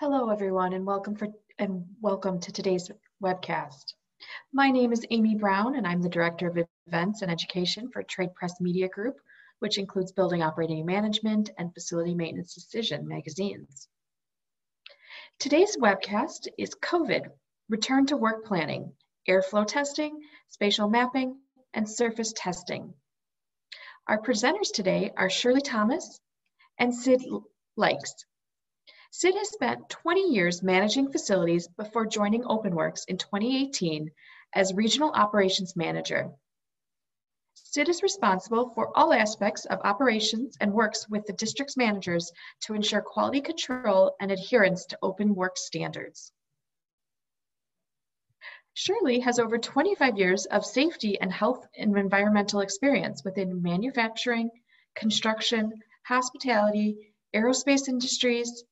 Hello, everyone, and welcome for and welcome to today's webcast. My name is Amy Brown, and I'm the Director of Events and Education for Trade Press Media Group, which includes Building Operating Management and Facility Maintenance Decision magazines. Today's webcast is COVID, Return to Work Planning, Airflow Testing, Spatial Mapping, and Surface Testing. Our presenters today are Shirley Thomas and Sid Likes. Sid has spent 20 years managing facilities before joining OpenWorks in 2018 as Regional Operations Manager. Sid is responsible for all aspects of operations and works with the district's managers to ensure quality control and adherence to open work standards. Shirley has over 25 years of safety and health and environmental experience within manufacturing, construction, hospitality, aerospace industries,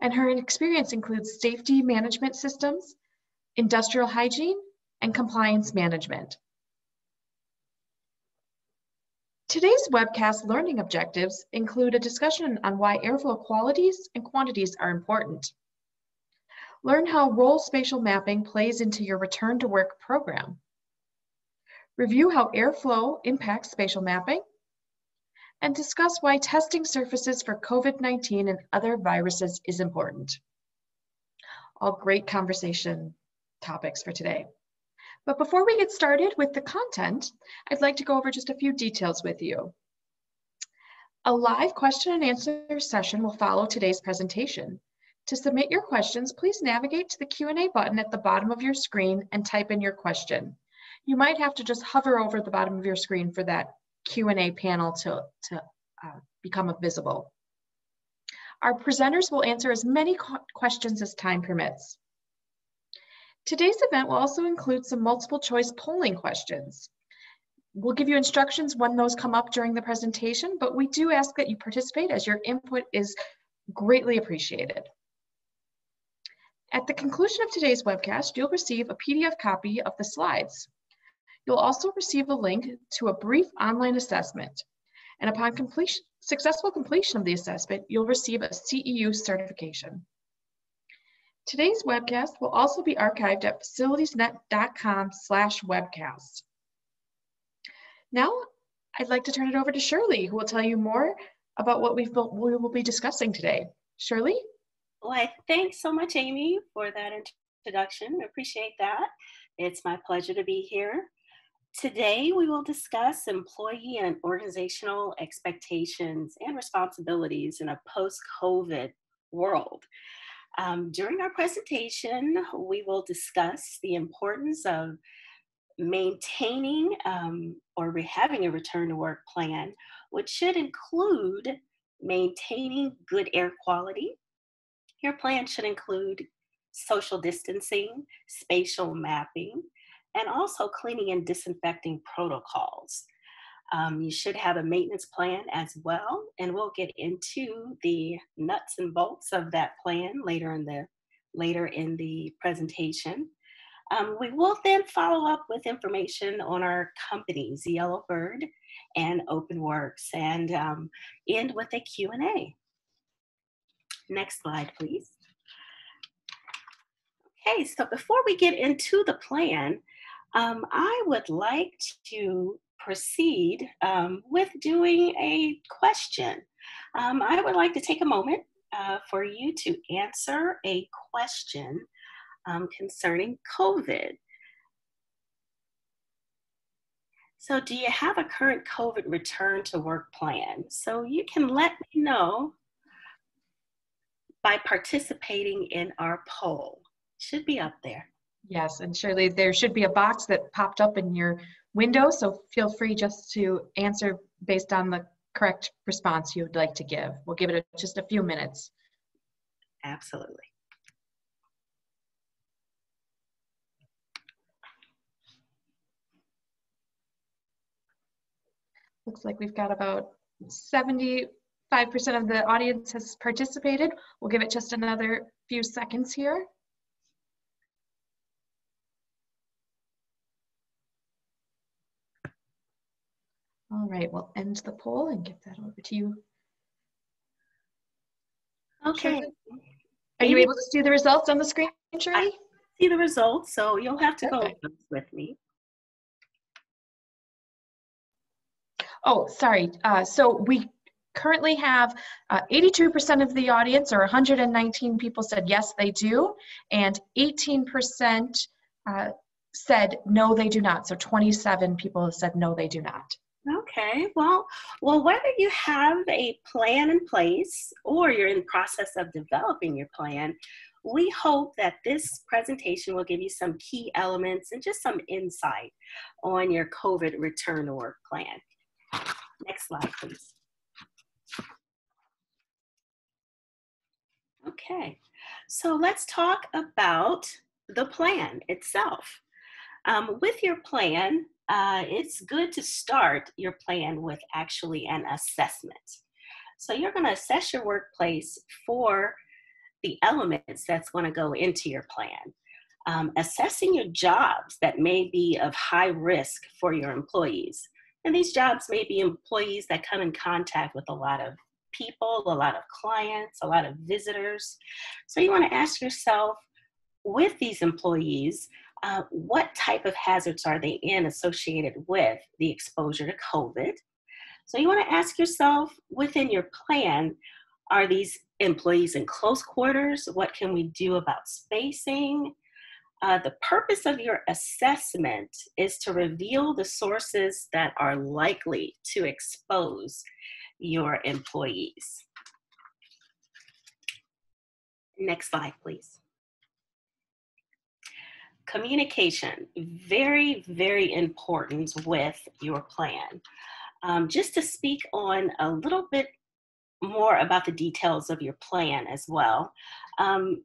and her experience includes safety management systems, industrial hygiene, and compliance management. Today's webcast learning objectives include a discussion on why airflow qualities and quantities are important. Learn how role spatial mapping plays into your return to work program. Review how airflow impacts spatial mapping and discuss why testing surfaces for COVID-19 and other viruses is important. All great conversation topics for today. But before we get started with the content, I'd like to go over just a few details with you. A live question and answer session will follow today's presentation. To submit your questions, please navigate to the Q&A button at the bottom of your screen and type in your question. You might have to just hover over the bottom of your screen for that Q&A panel to, to uh, become visible. Our presenters will answer as many questions as time permits. Today's event will also include some multiple choice polling questions. We'll give you instructions when those come up during the presentation, but we do ask that you participate as your input is greatly appreciated. At the conclusion of today's webcast, you'll receive a PDF copy of the slides. You'll also receive a link to a brief online assessment. And upon completion, successful completion of the assessment, you'll receive a CEU certification. Today's webcast will also be archived at facilitiesnet.com slash webcast. Now, I'd like to turn it over to Shirley, who will tell you more about what we've, we will be discussing today. Shirley? Well, thanks so much, Amy, for that introduction. Appreciate that. It's my pleasure to be here. Today, we will discuss employee and organizational expectations and responsibilities in a post COVID world. Um, during our presentation, we will discuss the importance of maintaining um, or having a return to work plan, which should include maintaining good air quality. Your plan should include social distancing, spatial mapping, and also cleaning and disinfecting protocols. Um, you should have a maintenance plan as well, and we'll get into the nuts and bolts of that plan later in the later in the presentation. Um, we will then follow up with information on our companies, Yellowbird and OpenWorks, and um, end with a Q&A. Next slide, please. Okay, so before we get into the plan, um, I would like to proceed um, with doing a question. Um, I would like to take a moment uh, for you to answer a question um, concerning COVID. So, do you have a current COVID return to work plan? So, you can let me know by participating in our poll. Should be up there. Yes, and Shirley there should be a box that popped up in your window, so feel free just to answer based on the correct response you would like to give. We'll give it a, just a few minutes. Absolutely. Looks like we've got about 75% of the audience has participated. We'll give it just another few seconds here. Right, we'll end the poll and give that over to you. Okay. Are you able to see the results on the screen, Shirley? I see the results, so you'll have to okay. go with me. Oh, sorry. Uh, so we currently have 82% uh, of the audience, or 119 people, said yes, they do, and 18% uh, said no, they do not. So 27 people said no, they do not. Okay, well, well, whether you have a plan in place or you're in the process of developing your plan, we hope that this presentation will give you some key elements and just some insight on your COVID return to work plan. Next slide, please. Okay, so let's talk about the plan itself. Um, with your plan, uh, it's good to start your plan with actually an assessment. So you're going to assess your workplace for the elements that's going to go into your plan. Um, assessing your jobs that may be of high risk for your employees. And these jobs may be employees that come in contact with a lot of people, a lot of clients, a lot of visitors. So you want to ask yourself with these employees, uh, what type of hazards are they in associated with the exposure to COVID? So you want to ask yourself within your plan, are these employees in close quarters? What can we do about spacing? Uh, the purpose of your assessment is to reveal the sources that are likely to expose your employees. Next slide, please. Communication, very, very important with your plan. Um, just to speak on a little bit more about the details of your plan as well. Um,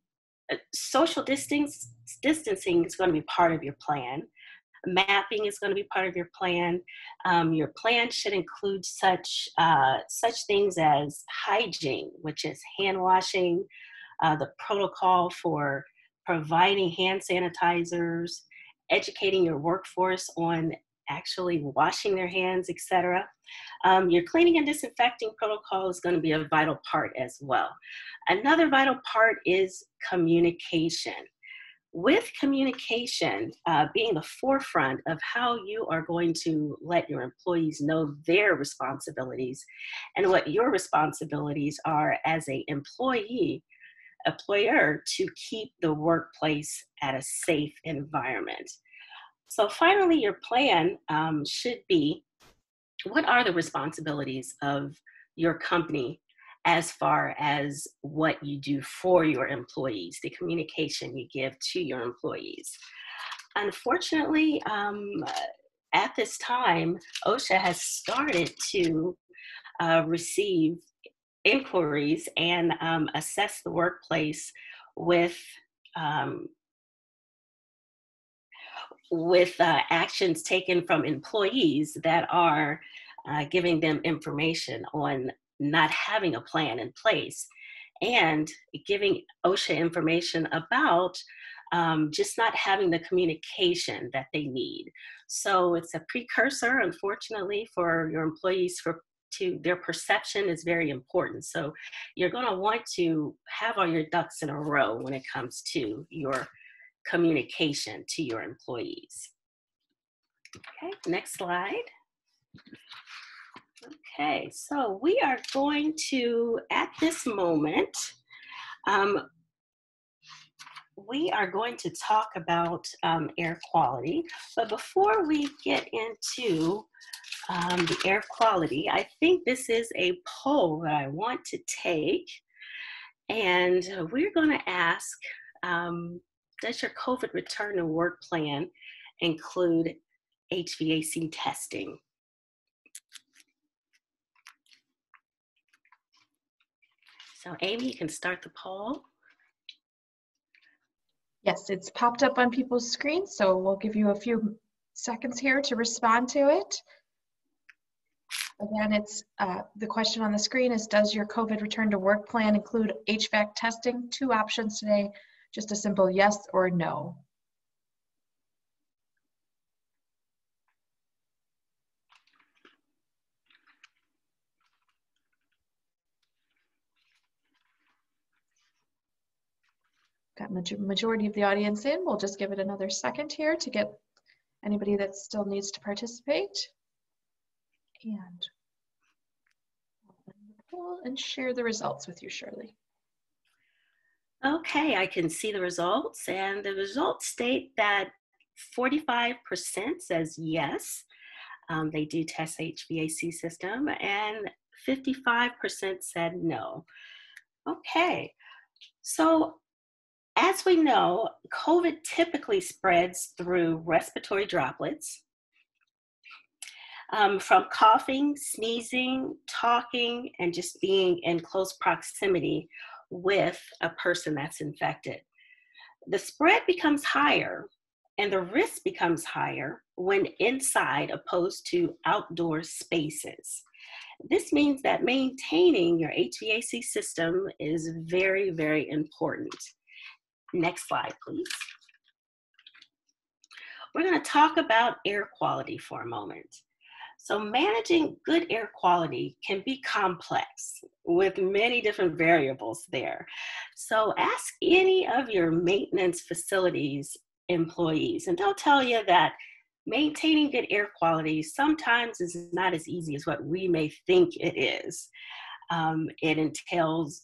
uh, social distance, distancing is going to be part of your plan. Mapping is going to be part of your plan. Um, your plan should include such uh, such things as hygiene, which is hand washing, uh, the protocol for providing hand sanitizers, educating your workforce on actually washing their hands, etc. Um, your cleaning and disinfecting protocol is going to be a vital part as well. Another vital part is communication with communication uh, being the forefront of how you are going to let your employees know their responsibilities and what your responsibilities are as a employee employer to keep the workplace at a safe environment so finally your plan um, should be what are the responsibilities of your company as far as what you do for your employees, the communication you give to your employees. Unfortunately, um, at this time, OSHA has started to uh, receive inquiries and um, assess the workplace with um, with uh, actions taken from employees that are uh, giving them information on not having a plan in place and giving OSHA information about um, just not having the communication that they need. So it's a precursor, unfortunately, for your employees for to their perception is very important. So you're going to want to have all your ducks in a row when it comes to your communication to your employees. Okay, next slide. Okay, so we are going to, at this moment, um, we are going to talk about um, air quality. But before we get into um, the air quality, I think this is a poll that I want to take. And we're going to ask um, Does your COVID return to work plan include HVAC testing? So Amy, you can start the poll. Yes, it's popped up on people's screens, so we'll give you a few seconds here to respond to it. Again, it's uh, the question on the screen is, does your COVID return to work plan include HVAC testing? Two options today, just a simple yes or no. got majority of the audience in. We'll just give it another second here to get anybody that still needs to participate. And and share the results with you, Shirley. Okay, I can see the results, and the results state that 45% says yes, um, they do test HVAC system, and 55% said no. Okay, so as we know, COVID typically spreads through respiratory droplets, um, from coughing, sneezing, talking, and just being in close proximity with a person that's infected. The spread becomes higher and the risk becomes higher when inside opposed to outdoor spaces. This means that maintaining your HVAC system is very, very important. Next slide, please. We're going to talk about air quality for a moment. So, managing good air quality can be complex with many different variables there. So, ask any of your maintenance facilities employees, and they'll tell you that maintaining good air quality sometimes is not as easy as what we may think it is. Um, it entails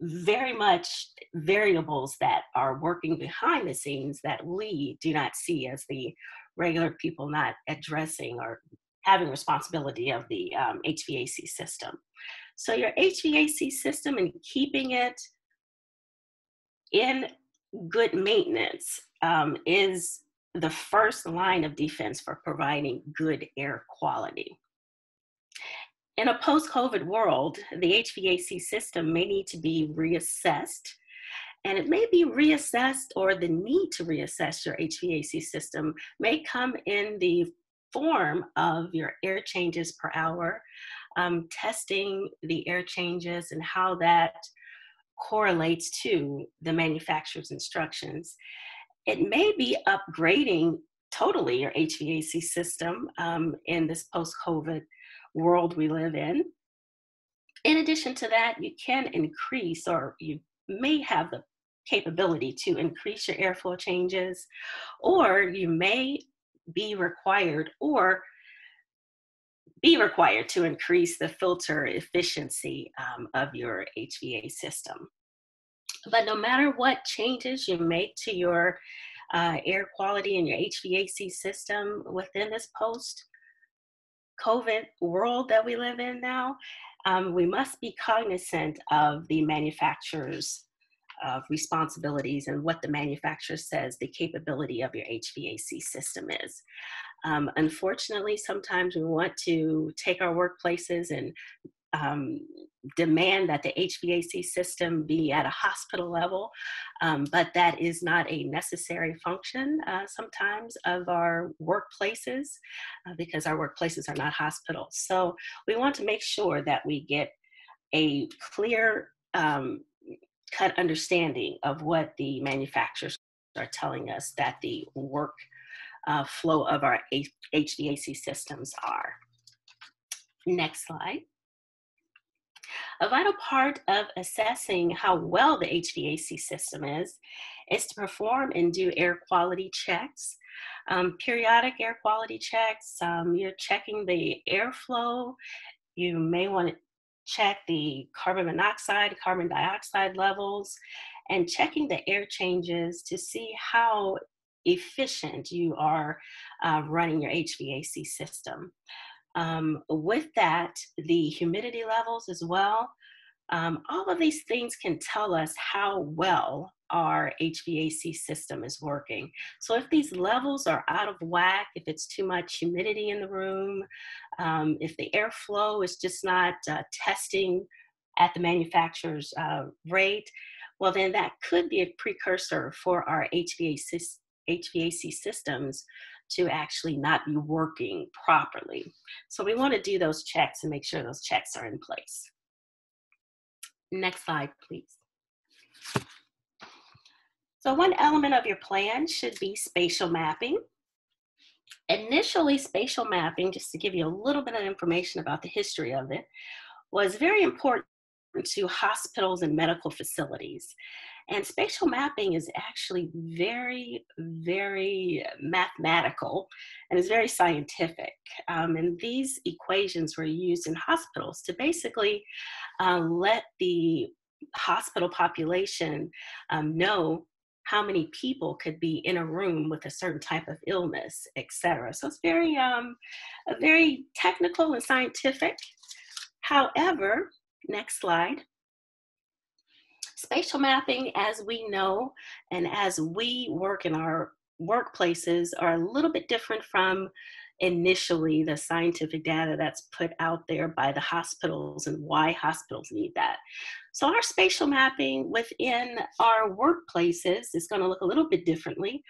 very much variables that are working behind the scenes that we do not see as the regular people not addressing or having responsibility of the um, HVAC system. So your HVAC system and keeping it in good maintenance um, is the first line of defense for providing good air quality. In a post COVID world, the HVAC system may need to be reassessed, and it may be reassessed or the need to reassess your HVAC system may come in the form of your air changes per hour, um, testing the air changes and how that correlates to the manufacturer's instructions. It may be upgrading totally your HVAC system um, in this post COVID world we live in. In addition to that, you can increase or you may have the capability to increase your airflow changes, or you may be required or be required to increase the filter efficiency um, of your HVA system. But no matter what changes you make to your uh, air quality in your HVAC system within this post COVID world that we live in now, um, we must be cognizant of the manufacturer's of responsibilities and what the manufacturer says the capability of your HVAC system is. Um, unfortunately, sometimes we want to take our workplaces and um, demand that the HVAC system be at a hospital level, um, but that is not a necessary function uh, sometimes of our workplaces uh, because our workplaces are not hospitals. So we want to make sure that we get a clear um, cut understanding of what the manufacturers are telling us that the work uh, flow of our HVAC systems are. Next slide. A vital part of assessing how well the HVAC system is is to perform and do air quality checks. Um, periodic air quality checks, um, you're checking the airflow. You may want to check the carbon monoxide, carbon dioxide levels, and checking the air changes to see how efficient you are uh, running your HVAC system. Um, with that, the humidity levels as well. Um, all of these things can tell us how well our HVAC system is working. So if these levels are out of whack, if it's too much humidity in the room, um, if the airflow is just not uh, testing at the manufacturer's uh, rate, well, then that could be a precursor for our HVAC, HVAC systems to actually not be working properly. So we want to do those checks and make sure those checks are in place. Next slide, please. So one element of your plan should be spatial mapping. Initially, spatial mapping, just to give you a little bit of information about the history of it, was very important to hospitals and medical facilities. And spatial mapping is actually very, very mathematical and is very scientific. Um, and these equations were used in hospitals to basically uh, let the hospital population um, know how many people could be in a room with a certain type of illness, etc. So it's very, um, very technical and scientific. However, next slide. Spatial mapping, as we know, and as we work in our workplaces, are a little bit different from initially the scientific data that's put out there by the hospitals and why hospitals need that. So our spatial mapping within our workplaces is going to look a little bit differently,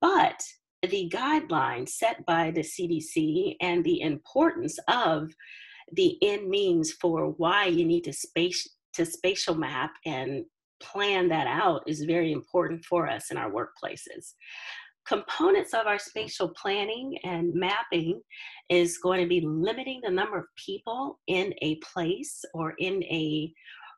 but the guidelines set by the CDC and the importance of the end means for why you need to space to spatial map and plan that out is very important for us in our workplaces. Components of our spatial planning and mapping is going to be limiting the number of people in a place or in a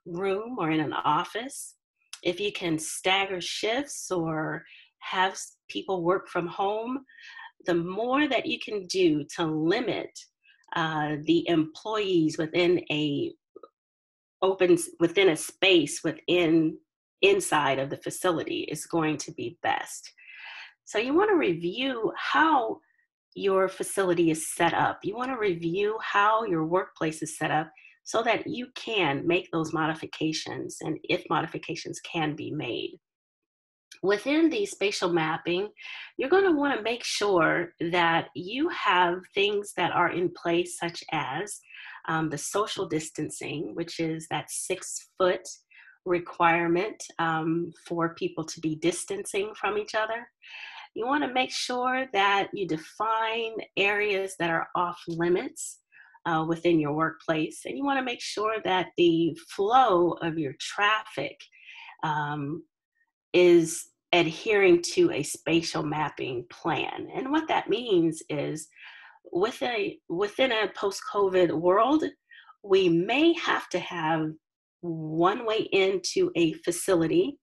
room or in an office. If you can stagger shifts or have people work from home, the more that you can do to limit uh, the employees within a opens within a space within inside of the facility is going to be best. So you want to review how your facility is set up. You want to review how your workplace is set up so that you can make those modifications and if modifications can be made. Within the spatial mapping, you're going to want to make sure that you have things that are in place, such as um, the social distancing, which is that six foot requirement um, for people to be distancing from each other. You want to make sure that you define areas that are off limits uh, within your workplace, and you want to make sure that the flow of your traffic um, is adhering to a spatial mapping plan. And what that means is with a within a post-COVID world, we may have to have one way into a facility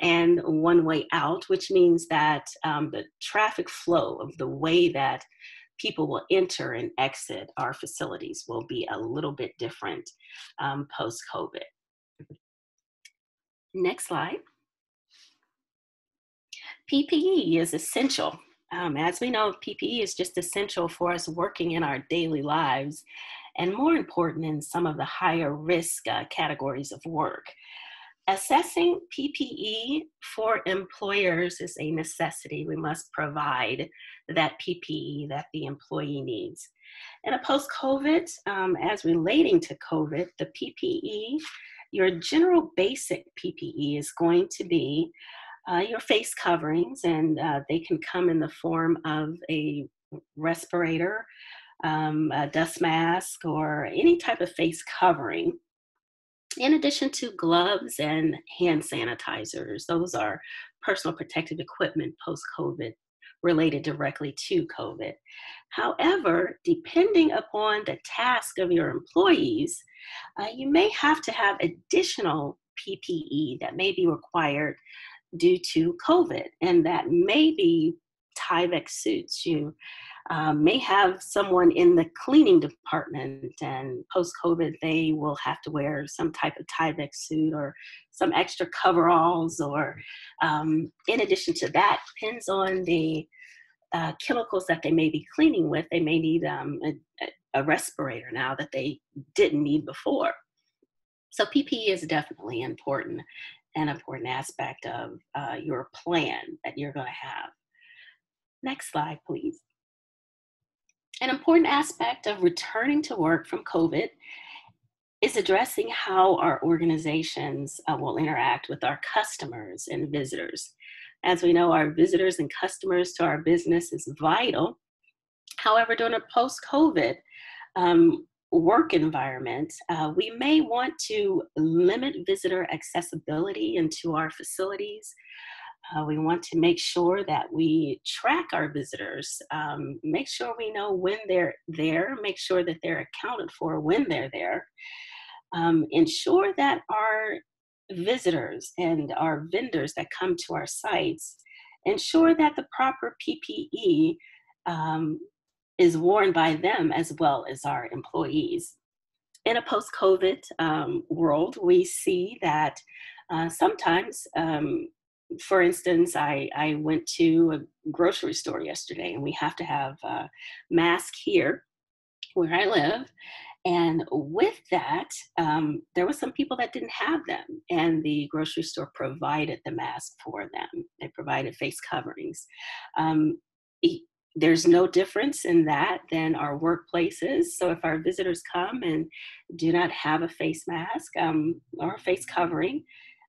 and one way out, which means that um, the traffic flow of the way that people will enter and exit our facilities will be a little bit different um, post COVID. Next slide. PPE is essential um, as we know, PPE is just essential for us working in our daily lives, and more important in some of the higher risk uh, categories of work. Assessing PPE for employers is a necessity. We must provide that PPE that the employee needs. In a post COVID, um, as relating to COVID, the PPE, your general basic PPE is going to be uh, your face coverings, and uh, they can come in the form of a respirator, um, a dust mask, or any type of face covering. In addition to gloves and hand sanitizers, those are personal protective equipment post COVID related directly to COVID. However, depending upon the task of your employees, uh, you may have to have additional PPE that may be required due to COVID, and that may be Tyvek suits. You um, may have someone in the cleaning department, and post COVID, they will have to wear some type of Tyvek suit or some extra coveralls, or um, in addition to that, depends on the uh, chemicals that they may be cleaning with, they may need um, a, a respirator now that they didn't need before. So PPE is definitely important and an important aspect of uh, your plan that you're going to have. Next slide, please. An important aspect of returning to work from COVID is addressing how our organizations uh, will interact with our customers and visitors. As we know, our visitors and customers to our business is vital. However, during a post COVID, um, work environment, uh, we may want to limit visitor accessibility into our facilities. Uh, we want to make sure that we track our visitors, um, make sure we know when they're there, make sure that they're accounted for when they're there, um, ensure that our visitors and our vendors that come to our sites, ensure that the proper PPE um, is worn by them as well as our employees. In a post COVID um, world, we see that uh, sometimes, um, for instance, I, I went to a grocery store yesterday and we have to have a mask here where I live. And with that, um, there were some people that didn't have them, and the grocery store provided the mask for them. They provided face coverings. Um, there's no difference in that than our workplaces. So if our visitors come and do not have a face mask um, or a face covering,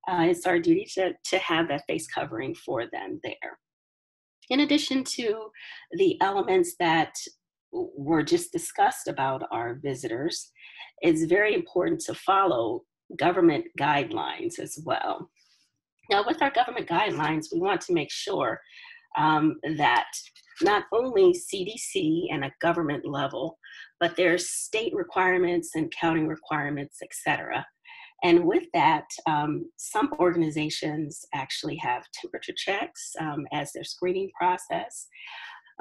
uh, it's our duty to, to have that face covering for them there. In addition to the elements that were just discussed about our visitors, it's very important to follow government guidelines as well. Now, with our government guidelines, we want to make sure um, that not only CDC and a government level, but there's state requirements and county requirements, et cetera. And with that, um, some organizations actually have temperature checks um, as their screening process.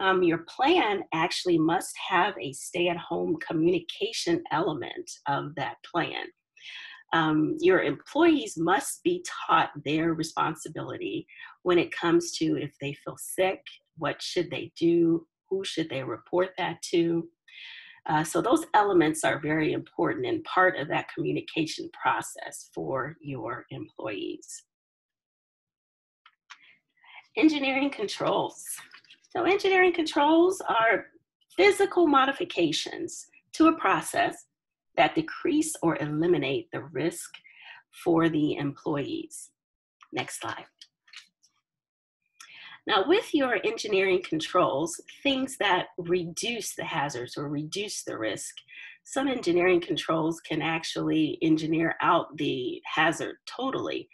Um, your plan actually must have a stay at home communication element of that plan. Um, your employees must be taught their responsibility when it comes to if they feel sick, what should they do, who should they report that to. Uh, so those elements are very important and part of that communication process for your employees. Engineering controls. So engineering controls are physical modifications to a process that decrease or eliminate the risk for the employees. Next slide. Now, with your engineering controls, things that reduce the hazards or reduce the risk, some engineering controls can actually engineer out the hazard totally.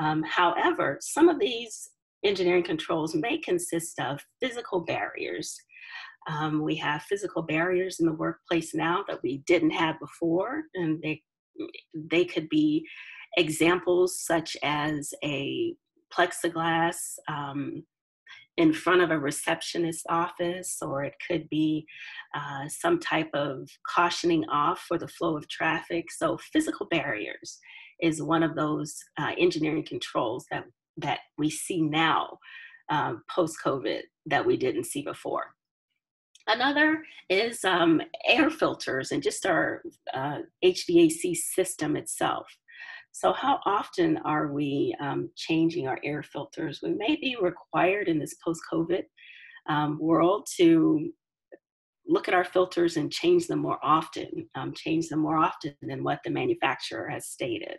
Um, however, some of these engineering controls may consist of physical barriers. Um, we have physical barriers in the workplace now that we didn't have before, and they, they could be examples such as a plexiglass um, in front of a receptionist office, or it could be uh, some type of cautioning off for the flow of traffic. So, physical barriers is one of those uh, engineering controls that that we see now um, post COVID that we didn't see before. Another is um, air filters and just our uh, HVAC system itself. So, how often are we um, changing our air filters? We may be required in this post COVID um, world to look at our filters and change them more often, um, change them more often than what the manufacturer has stated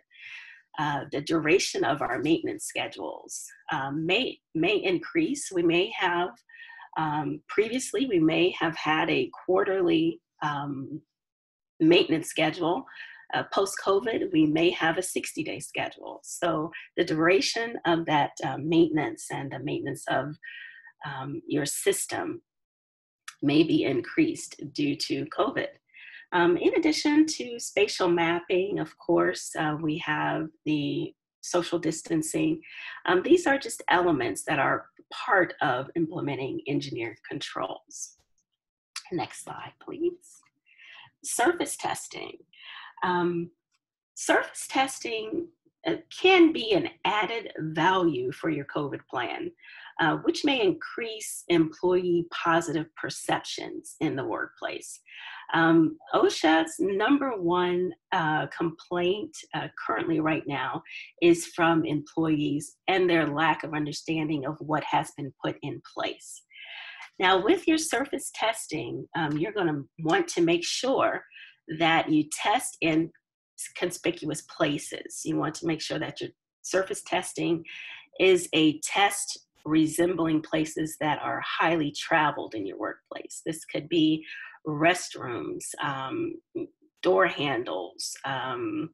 uh, the duration of our maintenance schedules um, may may increase. We may have um, previously we may have had a quarterly um, maintenance schedule. Uh, Post COVID, we may have a 60 day schedule. So the duration of that uh, maintenance and the maintenance of um, your system may be increased due to COVID. Um, in addition to spatial mapping, of course, uh, we have the social distancing. Um, these are just elements that are part of implementing engineered controls. Next slide, please. Surface testing. Um, surface testing uh, can be an added value for your COVID plan, uh, which may increase employee positive perceptions in the workplace. Um, OSHA's number one uh, complaint uh, currently, right now, is from employees and their lack of understanding of what has been put in place. Now, with your surface testing, um, you're going to want to make sure that you test in conspicuous places. You want to make sure that your surface testing is a test resembling places that are highly traveled in your workplace. This could be restrooms, um, door handles, um,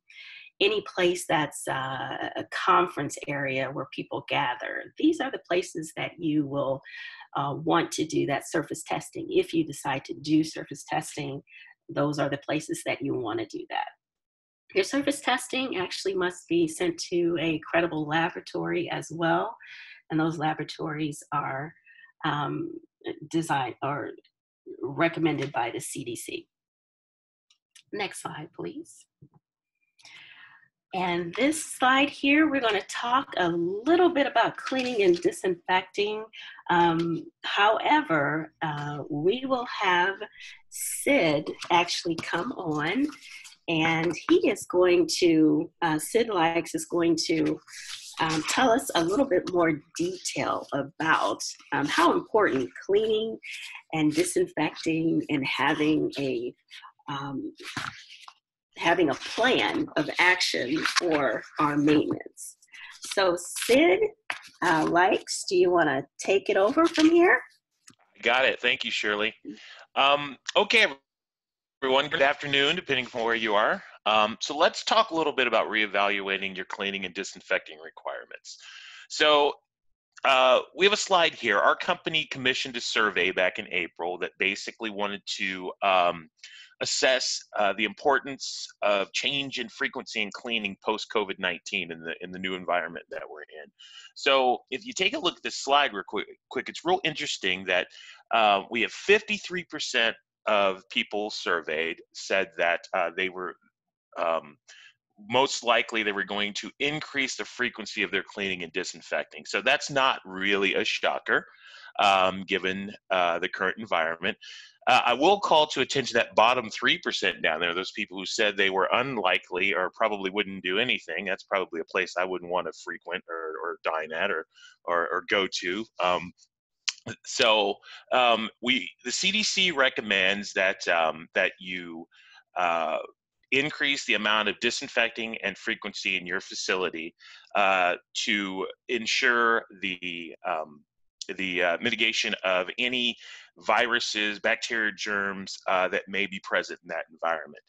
any place that's uh, a conference area where people gather. These are the places that you will uh, want to do that surface testing. If you decide to do surface testing, those are the places that you want to do that. Your surface testing actually must be sent to a credible laboratory as well, and those laboratories are um, designed or recommended by the CDC. Next slide, please. And this slide here, we're going to talk a little bit about cleaning and disinfecting. Um, however, uh, we will have Sid actually come on and he is going to, uh, Sid Likes is going to um, tell us a little bit more detail about um, how important cleaning and disinfecting and having a um, having a plan of action for our maintenance. So, Sid uh, Likes, do you want to take it over from here? Got it. Thank you, Shirley. Um, okay, everyone. Good afternoon, depending on where you are. Um, so let's talk a little bit about reevaluating your cleaning and disinfecting requirements. So uh, we have a slide here. Our company commissioned a survey back in April that basically wanted to um, assess uh, the importance of change in frequency and cleaning post COVID 19 in the, in the new environment that we're in. So, if you take a look at this slide real quick, quick it's real interesting that uh, we have 53% of people surveyed said that uh, they were um, most likely they were going to increase the frequency of their cleaning and disinfecting. So that's not really a shocker um, given uh, the current environment. Uh, I will call to attention that bottom 3% down there, those people who said they were unlikely or probably wouldn't do anything. That's probably a place I wouldn't want to frequent or, or dine at or, or, or go to. Um, so um, we, the CDC recommends that, um, that you uh, increase the amount of disinfecting and frequency in your facility uh, to ensure the um, the uh, mitigation of any viruses, bacteria, germs uh, that may be present in that environment.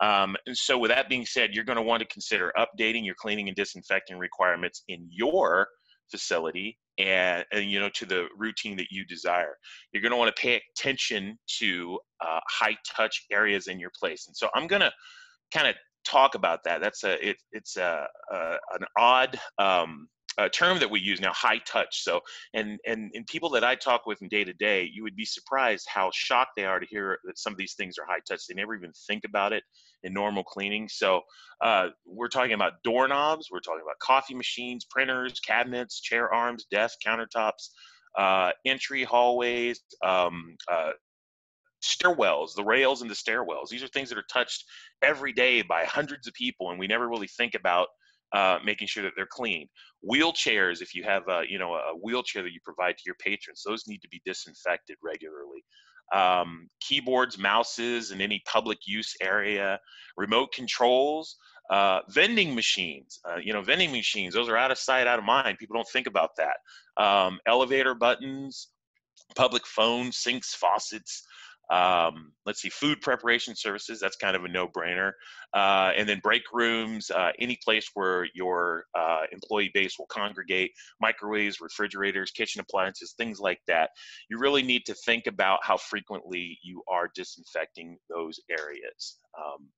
Um, and so, with that being said, you're going to want to consider updating your cleaning and disinfecting requirements in your facility and, and, you know to the routine that you desire you're going to want to pay attention to uh, high touch areas in your place and so i'm going to kind of talk about that. That's a it, it's a, a an odd um, a term that we use now, high touch. So, and and and people that I talk with in day to day, you would be surprised how shocked they are to hear that some of these things are high touch. They never even think about it in normal cleaning. So, uh, we're talking about doorknobs, we're talking about coffee machines, printers, cabinets, chair arms, desks, countertops, uh, entry hallways, um, uh, stairwells, the rails and the stairwells. These are things that are touched every day by hundreds of people, and we never really think about uh, making sure that they're clean. Wheelchairs, if you have a you know a wheelchair that you provide to your patrons, those need to be disinfected regularly. Um, keyboards, mouses, in any public use area, remote controls, uh, vending machines. Uh, you know, vending machines; those are out of sight, out of mind. People don't think about that. Um, elevator buttons, public phones, sinks, faucets. Um, let's see, food preparation services, that's kind of a no brainer. Uh, and then break rooms, uh, any place where your uh, employee base will congregate, microwaves, refrigerators, kitchen appliances, things like that. You really need to think about how frequently you are disinfecting those areas. Um,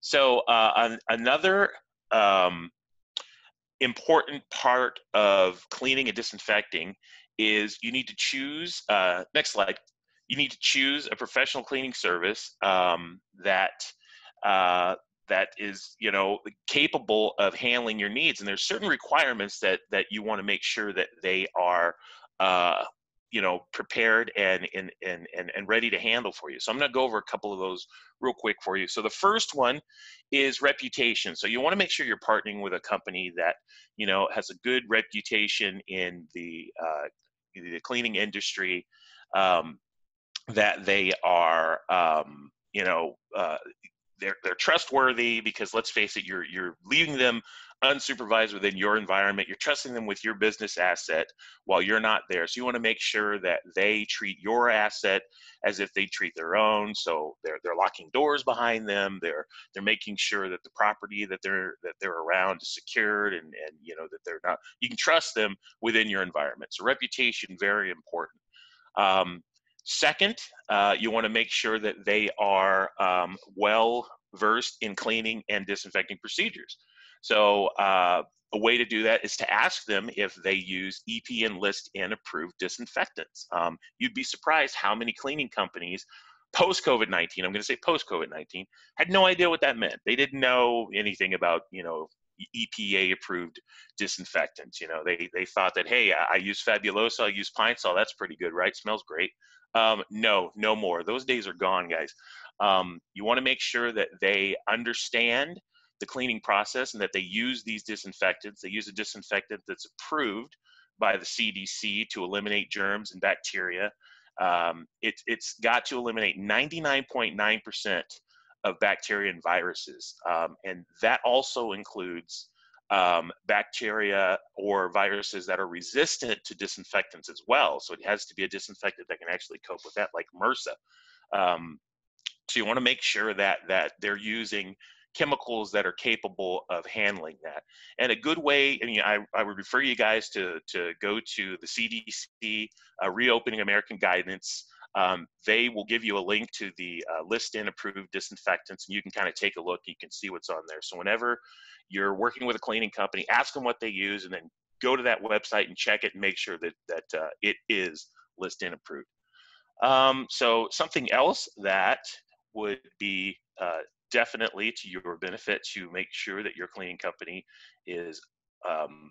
so, uh, an, another um, important part of cleaning and disinfecting is you need to choose, uh, next slide, you need to choose a professional cleaning service um, that uh, that is you know capable of handling your needs. And there's certain requirements that that you want to make sure that they are uh, you know prepared and, and and and and ready to handle for you. So i'm going to go over a couple of those real quick for you. So the first one is reputation. So you want to make sure you're partnering with a company that you know has a good reputation in the uh, the cleaning industry. Um, that they are, um, you know, uh, they're they're trustworthy because let's face it, you're you're leaving them unsupervised within your environment. You're trusting them with your business asset while you're not there. So you want to make sure that they treat your asset as if they treat their own. So they're they're locking doors behind them. They're they're making sure that the property that they're that they're around is secured and and you know that they're not. You can trust them within your environment. So reputation very important. Um, Second, uh, you want to make sure that they are um, well versed in cleaning and disinfecting procedures. So uh, a way to do that is to ask them if they use EPA N list and approved disinfectants. Um, you'd be surprised how many cleaning companies post COVID 19, I'm going to say post COVID 19, had no idea what that meant. They didn't know anything about, you know, EPA approved disinfectants. You know, they, they thought that, hey, I, I use Fabuloso, I use Pine Sol, that's pretty good, right? Smells great. Um, no, no more. Those days are gone, guys. Um, you want to make sure that they understand the cleaning process and that they use these disinfectants. They use a disinfectant that's approved by the CDC to eliminate germs and bacteria. Um, it, it's got to eliminate 99.9% of bacteria and viruses. Um, and that also includes um, bacteria or viruses that are resistant to disinfectants as well. So it has to be a disinfectant that can actually cope with that, like MRSA. Um, so you want to make sure that that they're using chemicals that are capable of handling that. And a good way, I mean, I, I would refer you guys to, to go to the CDC uh, Reopening American Guidance. Um, they will give you a link to the uh, List N approved disinfectants, and you can kind of take a look. You can see what's on there. So whenever you're working with a cleaning company, ask them what they use, and then go to that website and check it and make sure that that uh, it is List N approved. Um, so something else that would be uh, definitely to your benefit to make sure that your cleaning company is um,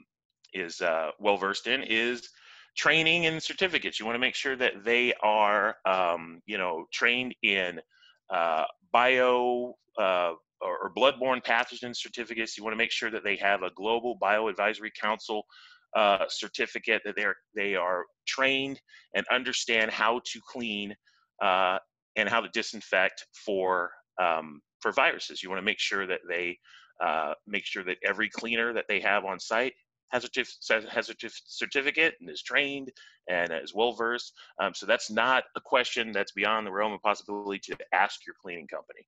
is uh, well versed in is training and certificates. You want to make sure that they are um, you know trained in uh, bio uh, or, or bloodborne pathogen certificates. You want to make sure that they have a global bioadvisory council uh, certificate that they're they are trained and understand how to clean uh, and how to disinfect for um, for viruses. You want to make sure that they uh, make sure that every cleaner that they have on site has a, certificate and is trained and is well versed. Um, so that's not a question that's beyond the realm of possibility to ask your cleaning company.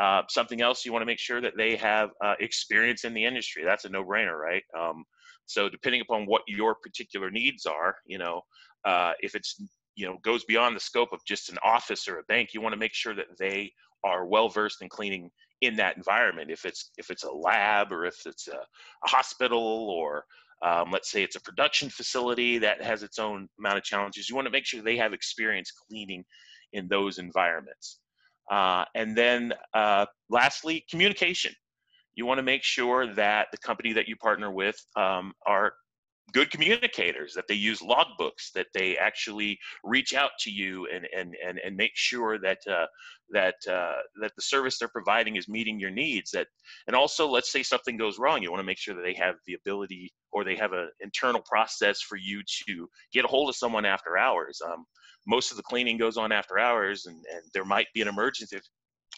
Uh, something else you want to make sure that they have uh, experience in the industry. That's a no-brainer, right? Um, so depending upon what your particular needs are, you know, uh, if it's you know goes beyond the scope of just an office or a bank, you want to make sure that they are well versed in cleaning in that environment. If it's if it's a lab or if it's a, a hospital or um, let's say it's a production facility that has its own amount of challenges, you want to make sure they have experience cleaning in those environments. Uh, and then uh, lastly, communication. You want to make sure that the company that you partner with um, are good communicators that they use logbooks that they actually reach out to you and and and, and make sure that uh, that uh, that the service they're providing is meeting your needs that and also let's say something goes wrong you want to make sure that they have the ability or they have an internal process for you to get a hold of someone after hours. Um, most of the cleaning goes on after hours and, and there might be an emergency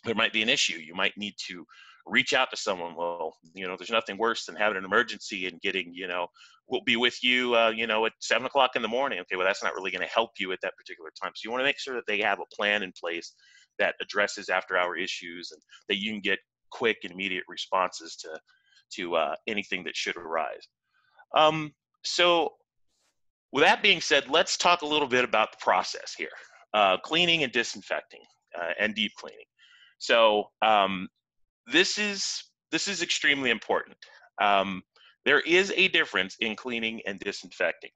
there might be an issue you might need to reach out to someone well you know there's nothing worse than having an emergency and getting you know we'll be with you uh, you know at seven o'clock in the morning. Okay well that's not really going to help you at that particular time. So you want to make sure that they have a plan in place that addresses after hour issues and that you can get quick and immediate responses to to uh, anything that should arise. Um, so with that being said let's talk a little bit about the process here uh, cleaning and disinfecting uh, and deep cleaning. So um, this is this is extremely important. Um, there is a difference in cleaning and disinfecting.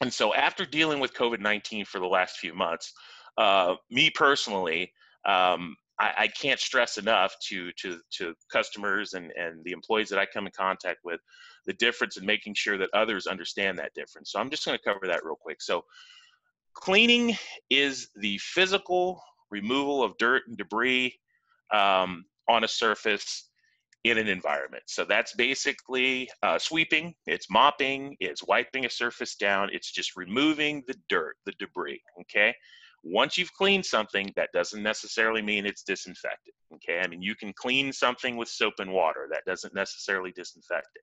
And so after dealing with COVID-19 for the last few months, uh, me personally, um, I, I, can't stress enough to, to, to customers and, and the employees that I come in contact with the difference in making sure that others understand that difference. So I'm just gonna cover that real quick. So cleaning is the physical removal of dirt and debris um, on a surface in an environment. So that's basically uh, sweeping, it's mopping, it's wiping a surface down, it's just removing the dirt, the debris, okay? Once you've cleaned something, that doesn't necessarily mean it's disinfected, okay? I mean, you can clean something with soap and water, that doesn't necessarily disinfect it.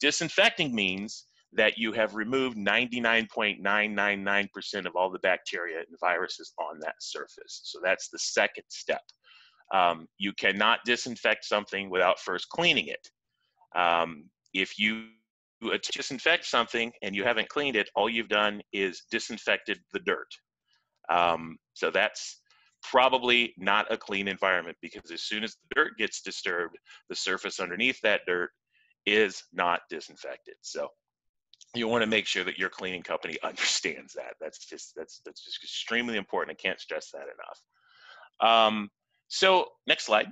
Disinfecting means that you have removed 99.999% of all the bacteria and viruses on that surface. So that's the second step. Um, you cannot disinfect something without first cleaning it. Um, if you disinfect something and you haven't cleaned it, all you've done is disinfected the dirt. Um, so that's probably not a clean environment because as soon as the dirt gets disturbed, the surface underneath that dirt is not disinfected. So you want to make sure that your cleaning company understands that. That's just that's that's just extremely important. I can't stress that enough. Um, so next slide.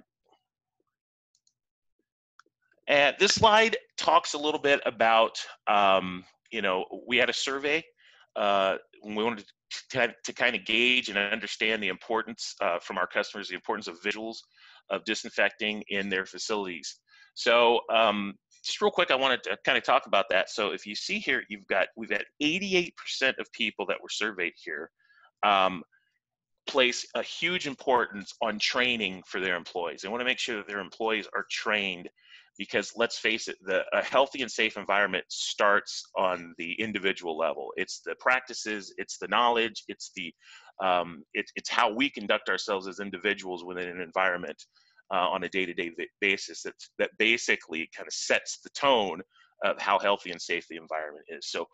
And this slide talks a little bit about, um, you know, we had a survey. Uh, we wanted to, to kind of gauge and understand the importance uh, from our customers, the importance of visuals of disinfecting in their facilities. So um, just real quick, I wanted to kind of talk about that. So if you see here, you've got, we've had 88% of people that were surveyed here um, place a huge importance on training for their employees. They want to make sure that their employees are trained because let's face it, the, a healthy and safe environment starts on the individual level. It's the practices, it's the knowledge, it's the um, it, it's how we conduct ourselves as individuals within an environment uh, on a day-to-day basis that that basically kind of sets the tone of how healthy and safe the environment is. So,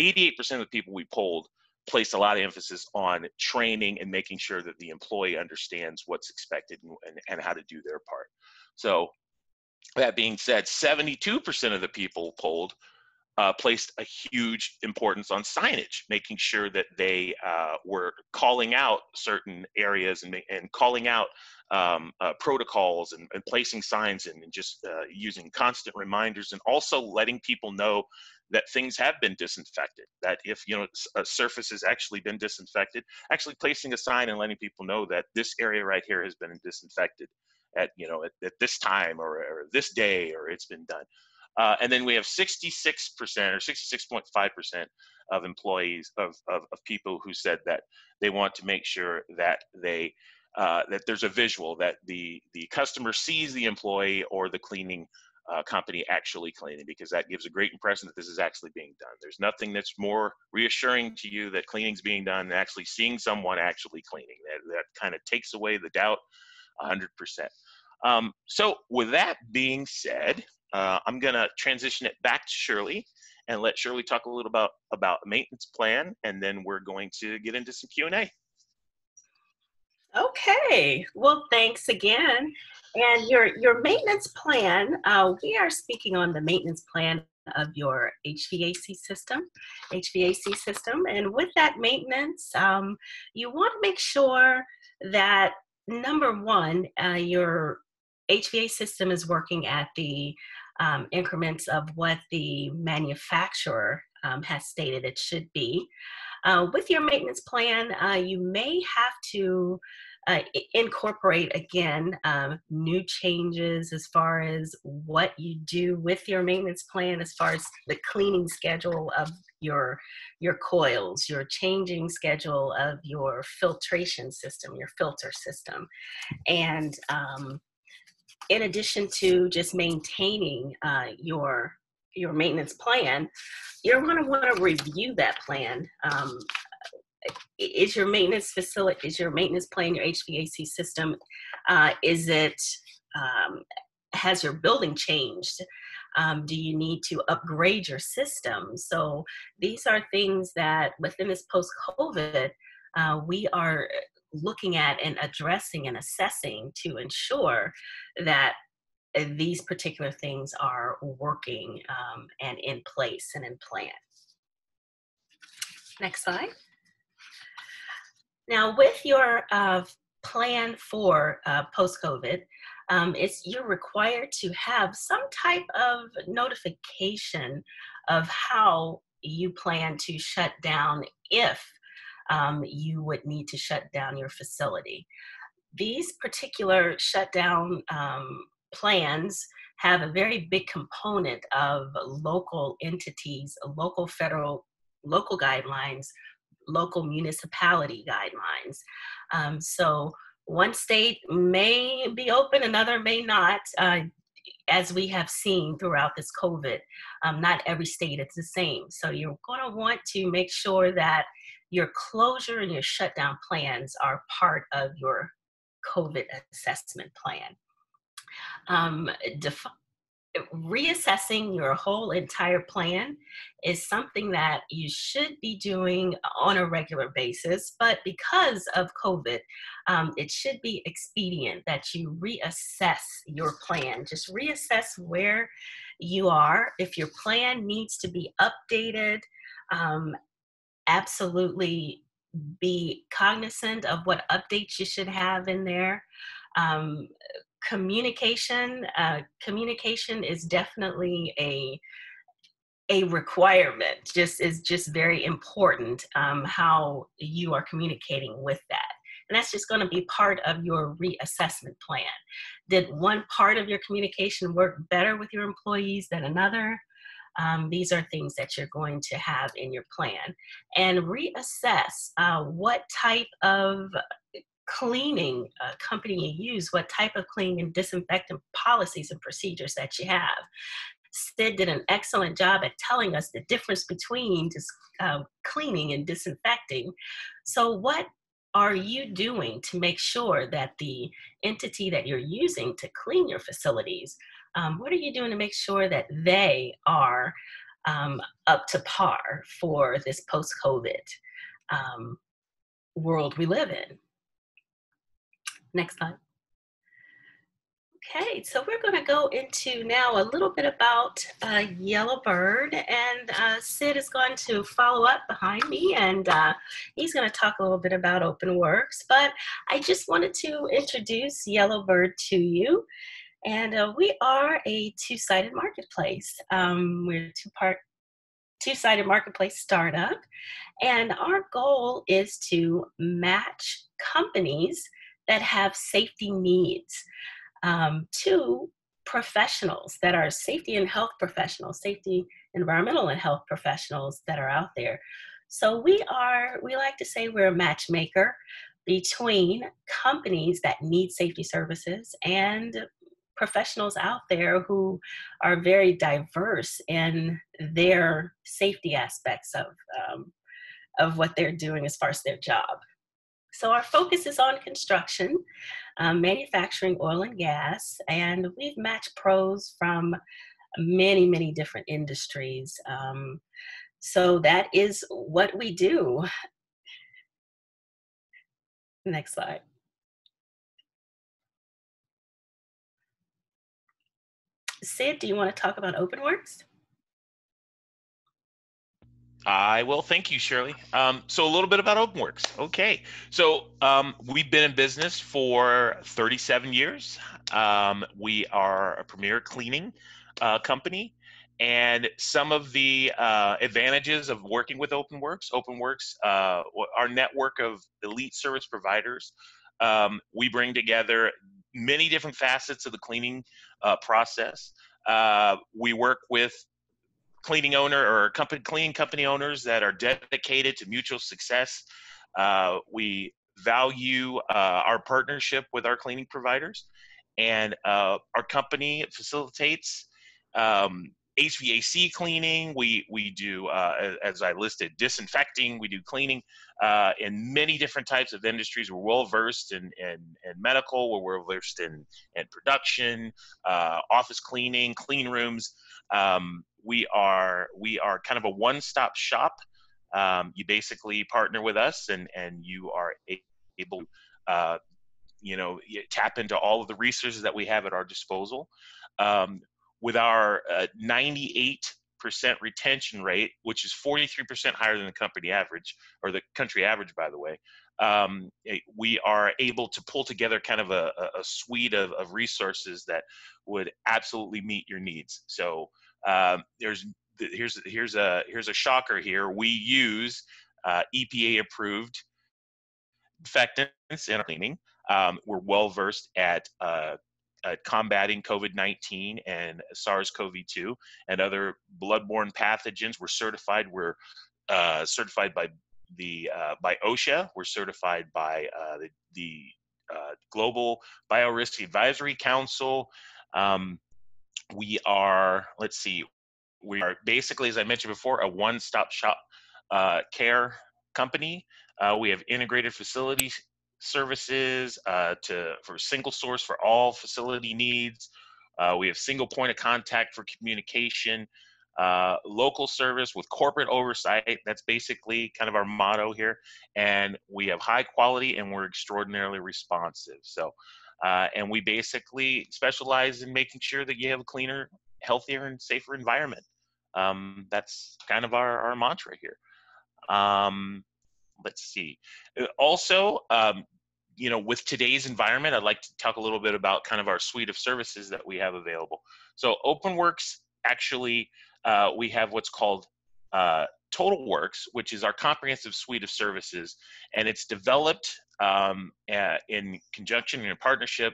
88% of the people we polled placed a lot of emphasis on training and making sure that the employee understands what's expected and, and, and how to do their part. So that being said, 72% of the people polled uh, placed a huge importance on signage, making sure that they uh, were calling out certain areas and, and calling out um, uh, protocols and, and, placing signs in and just uh, using constant reminders and also letting people know that things have been disinfected that if you know a surface has actually been disinfected actually placing a sign and letting people know that this area right here has been disinfected at you know at, at this time or, or, this day or it's been done. Uh, and then we have 66% or 66.5% of employees of, of, of, people who said that they want to make sure that they uh, that there's a visual that the the customer sees the employee or the cleaning uh, company actually cleaning because that gives a great impression that this is actually being done. There's nothing that's more reassuring to you that cleaning's being done than actually seeing someone actually cleaning. That, that kind of takes away the doubt 100%. Um, so with that being said, uh, I'm going to transition it back to Shirley and let Shirley talk a little about about maintenance plan, and then we're going to get into some Q and A. Okay. Well, thanks again. And your your maintenance plan. Uh, we are speaking on the maintenance plan of your HVAC system, HVAC system, and with that maintenance, um, you want to make sure that number one, uh, your HVAC system is working at the um, increments of what the manufacturer um, has stated it should be. Uh, with your maintenance plan, uh, you may have to uh, incorporate again um, new changes as far as what you do with your maintenance plan, as far as the cleaning schedule of your your coils, your changing schedule of your filtration system, your filter system, and um, in addition to just maintaining uh, your your maintenance plan, you're going to want to review that plan. Um, is your maintenance facility, is your maintenance plan, your HVAC system, uh, is it, um, has your building changed? Um, do you need to upgrade your system? So these are things that within this post-COVID, uh, we are looking at and addressing and assessing to ensure that these particular things are working um, and in place and in plan. Next slide. Now, with your uh, plan for uh, post-COVID, um, it's you're required to have some type of notification of how you plan to shut down if um, you would need to shut down your facility. These particular shutdown um, plans have a very big component of local entities, local federal, local guidelines, local municipality guidelines. Um, so one state may be open, another may not. Uh, as we have seen throughout this COVID, um, not every state is the same. So you're going to want to make sure that your closure and your shutdown plans are part of your COVID assessment plan. Um, def- reassessing your whole entire plan is something that you should be doing on a regular basis. But because of COVID, um, it should be expedient that you reassess your plan. Just reassess where you are. If your plan needs to be updated, um, absolutely be cognizant of what updates you should have in there. Um, communication uh, communication is definitely a a requirement just is just very important um, how you are communicating with that. And that's just going to be part of your reassessment plan. Did one part of your communication work better with your employees than another? Um, these are things that you're going to have in your plan. And reassess uh, what type of cleaning uh, company you use, what type of cleaning and disinfectant policies and procedures that you have. Sid did an excellent job at telling us the difference between just uh, cleaning and disinfecting. So, what are you doing to make sure that the entity that you're using to clean your facilities, um, what are you doing to make sure that they are um, up to par for this post COVID um, world we live in? Next slide. Okay, so we're going to go into now a little bit about uh, Yellowbird, and uh, Sid is going to follow up behind me, and uh, he's going to talk a little bit about OpenWorks. But I just wanted to introduce Yellowbird to you, and uh, we are a two-sided marketplace. Um, we're two-part, two-sided marketplace startup, and our goal is to match companies that have safety needs um, to professionals that are safety and health professionals, safety, environmental and health professionals that are out there. So we are, we like to say we're a matchmaker between companies that need safety services and professionals out there who are very diverse in their safety aspects of um, of what they're doing as far as their job. So our focus is on construction, um, manufacturing, oil and gas, and we've matched pros from many, many different industries. Um, so that is what we do. Next slide. Sid, do you want to talk about OpenWorks? I will. Thank you, Shirley. Um, so a little bit about OpenWorks. Okay. So um, we've been in business for 37 years. Um, we are a premier cleaning uh, company. And some of the uh, advantages of working with OpenWorks, OpenWorks, uh, our network of elite service providers, um, we bring together many different facets of the cleaning uh, process. Uh, we work with cleaning owner or company cleaning company owners that are dedicated to mutual success. Uh, we value uh, our partnership with our cleaning providers, and uh, our company facilitates um, HVAC cleaning. We we do, uh, as I listed, disinfecting. We do cleaning uh, in many different types of industries. We're well versed in, in, in medical. We're well versed in in production, uh, office cleaning, clean rooms. Um, we are we are kind of a one-stop shop. Um, you basically partner with us, and and you are able, uh, you know, tap into all of the resources that we have at our disposal. Um, with our uh, 98% retention rate, which is 43% higher than the company average, or the country average, by the way, um, we are able to pull together kind of a, a suite of, of resources that would absolutely meet your needs. So um, there's here's here's a here's a shocker here. We use uh, EPA approved disinfectants in cleaning. Um, we're well versed at, uh, at combating COVID-19 and SARS-CoV-2 and other bloodborne pathogens. We're certified. We're uh, certified by the uh, by OSHA. We're certified by uh, the, the uh, Global Biorisk Advisory Council. Um, we are, let's see, we are basically, as I mentioned before, a one-stop shop uh, care company. Uh, we have integrated facility services uh, to for single source for all facility needs. Uh, we have single point of contact for communication, uh, local service with corporate oversight. That's basically kind of our motto here. And we have high quality and we're extraordinarily responsive. So, uh, and we basically specialize in making sure that you have a cleaner, healthier, and safer environment. Um, that's kind of our, our mantra here. Um, let's see. Uh, also, um, you know, with today's environment, I'd like to talk a little bit about kind of our suite of services that we have available. So OpenWorks actually, uh, we have what's called uh, TotalWorks, which is our comprehensive suite of services, and it's developed um, uh, in conjunction and in partnership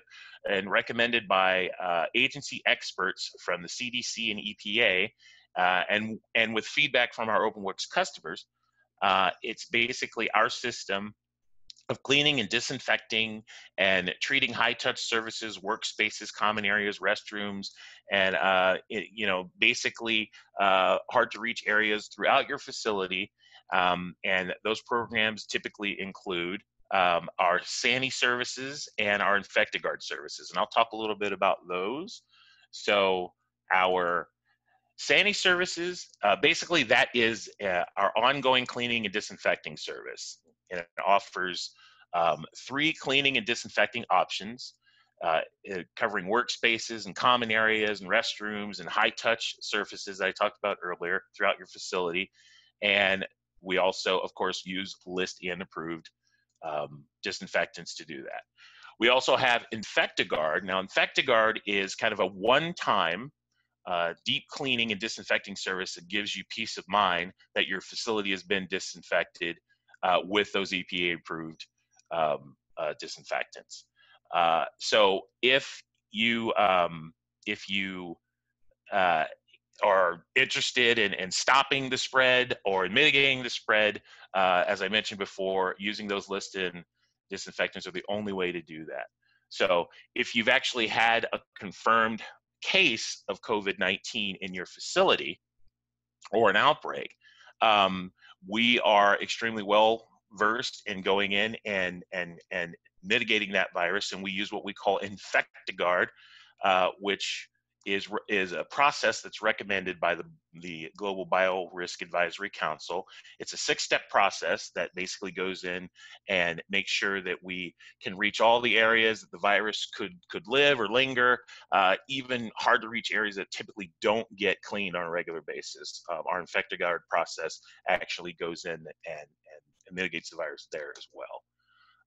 and recommended by uh, agency experts from the CDC and EPA, uh, and and with feedback from our OpenWorks customers. Uh, it's basically our system of cleaning and disinfecting and treating high touch services, workspaces, common areas, restrooms, and uh, it, you know basically uh, hard to reach areas throughout your facility. Um, and those programs typically include um, our SANI services and our InfectiGuard services. And I'll talk a little bit about those. So our SANI services, uh, basically that is uh, our ongoing cleaning and disinfecting service. And it offers um, three cleaning and disinfecting options, uh, uh, covering workspaces and common areas and restrooms and high touch surfaces that I talked about earlier throughout your facility. And we also, of course, use List N approved um, disinfectants to do that. We also have InfectiGuard. Now, InfectiGuard is kind of a one time uh, deep cleaning and disinfecting service that gives you peace of mind that your facility has been disinfected uh, with those EPA approved um, uh, disinfectants. Uh, so if you um, if you uh, are interested in, in stopping the spread or in mitigating the spread, uh, as I mentioned before, using those listed disinfectants are the only way to do that. So if you've actually had a confirmed case of COVID 19 in your facility or an outbreak, um, we are extremely well versed in going in and and and mitigating that virus, and we use what we call InfectiGuard, uh, which is is a process that's recommended by the the Global Bio Risk Advisory Council. It's a six-step process that basically goes in and makes sure that we can reach all the areas that the virus could could live or linger, uh, even hard to reach areas that typically don't get cleaned on a regular basis. Um, our InfectiGuard process actually goes in and, and, and mitigates the virus there as well.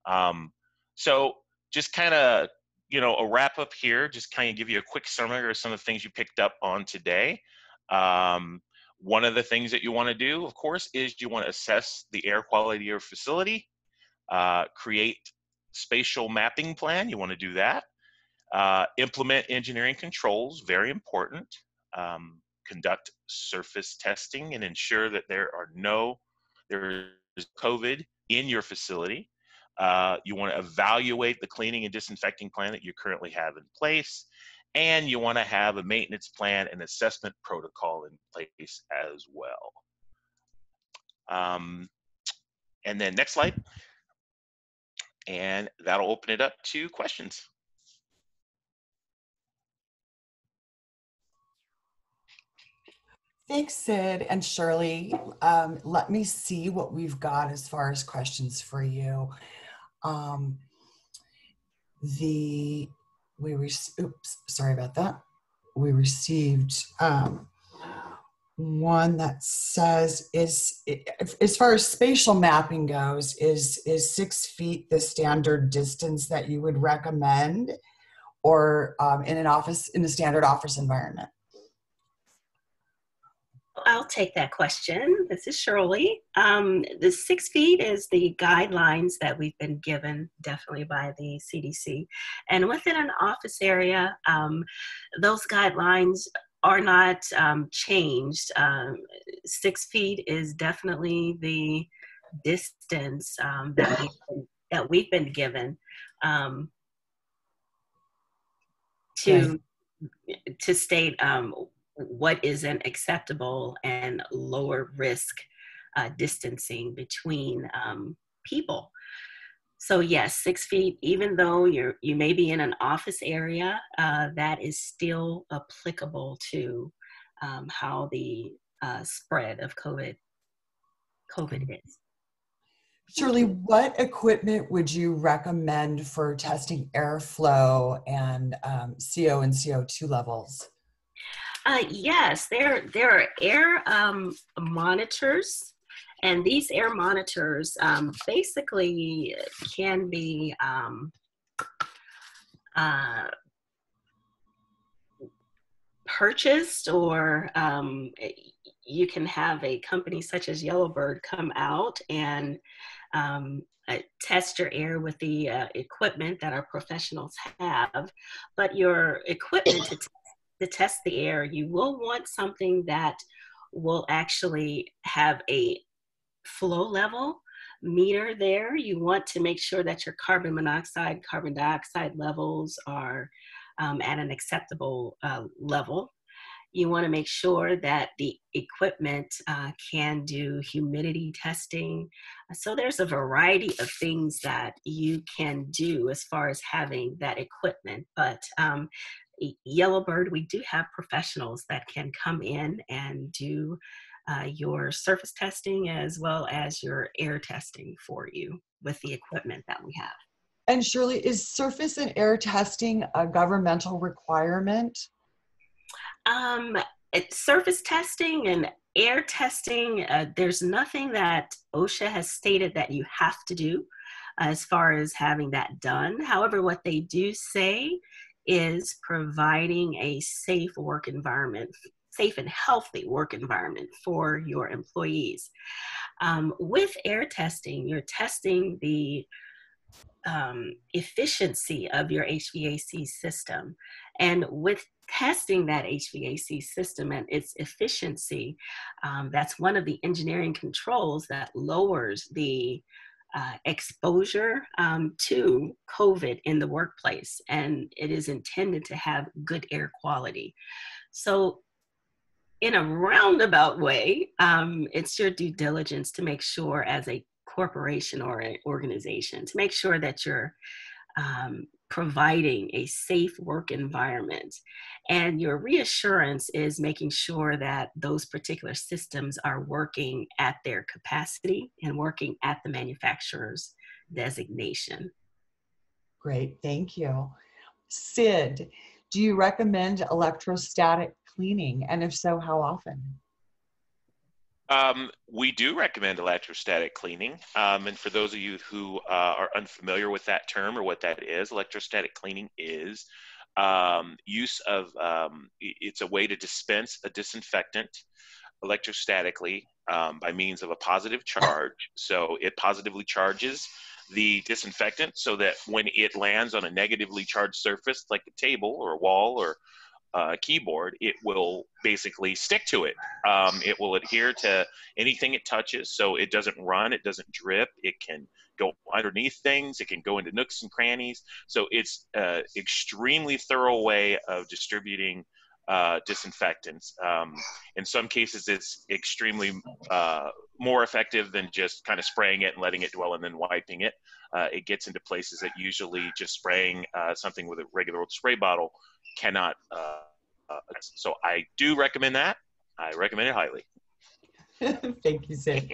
Um, so just kind of you know, a wrap up here, just kind of give you a quick summary of some of the things you picked up on today. Um, one of the things that you want to do, of course, is you want to assess the air quality of your facility, uh, create spatial mapping plan. You want to do that. Uh, implement engineering controls, very important. Um, conduct surface testing and ensure that there are no there is COVID in your facility. Uh, you want to evaluate the cleaning and disinfecting plan that you currently have in place. And you want to have a maintenance plan and assessment protocol in place as well. Um, and then next slide. And that'll open it up to questions. Thanks, Sid and Shirley. Um, let me see what we've got as far as questions for you um, the we re- oops sorry about that. We received um, one that says is as far as spatial mapping goes is is six feet the standard distance that you would recommend or um, in an office in a standard office environment I'll take that question. This is Shirley. Um, the six feet is the guidelines that we've been given, definitely by the CDC. And within an office area, um, those guidelines are not um, changed. Um, six feet is definitely the distance um, that, we've been, that we've been given um, to, to state what is an acceptable and lower risk uh, distancing between um, people. so yes, six feet. Even though you're you may be in an office area, uh, that is still applicable to um, how the uh, spread of COVID COVID is. Shirley, what equipment would you recommend for testing airflow and um, CO and CO2 levels? Uh, yes, there there are air um, monitors, and these air monitors um, basically can be um, uh, purchased, or um, you can have a company such as Yellowbird come out and um, uh, test your air with the uh, equipment that our professionals have, but your equipment to, t- to test the air, you will want something that will actually have a flow level meter there. You want to make sure that your carbon monoxide, carbon dioxide levels are um, at an acceptable uh, level you want to make sure that the equipment uh, can do humidity testing. So there's a variety of things that you can do as far as having that equipment. But um, Yellowbird, we do have professionals that can come in and do uh, your surface testing as well as your air testing for you with the equipment that we have. And Shirley, is surface and air testing a governmental requirement? Um, surface testing and air testing, uh, there's nothing that OSHA has stated that you have to do as far as having that done. However, what they do say is providing a safe work environment, safe and healthy work environment for your employees. Um, with air testing, you're testing the um, efficiency of your HVAC system. And with testing that HVAC system and its efficiency, um, that's one of the engineering controls that lowers the uh, exposure um, to COVID in the workplace. And it is intended to have good air quality. So, in a roundabout way, um, it's your due diligence to make sure, as a corporation or an organization, to make sure that you're um, providing a safe work environment. And your reassurance is making sure that those particular systems are working at their capacity and working at the manufacturer's designation. Great, thank you. Sid, do you recommend electrostatic cleaning? And if so, how often? Um, we do recommend electrostatic cleaning. Um, and for those of you who uh, are unfamiliar with that term or what that is, electrostatic cleaning is um, use of, um, it's a way to dispense a disinfectant electrostatically um, by means of a positive charge. So it positively charges the disinfectant so that when it lands on a negatively charged surface like a table or a wall or uh, keyboard, it will basically stick to it. Um, it will adhere to anything it touches, so it doesn't run, it doesn't drip, it can go underneath things, it can go into nooks and crannies. So it's an extremely thorough way of distributing uh, disinfectants. Um, in some cases, it's extremely uh, more effective than just kind of spraying it and letting it dwell and then wiping it. Uh, it gets into places that usually just spraying uh, something with a regular old spray bottle cannot. Uh, uh, so I do recommend that. I recommend it highly. Thank you, Sid.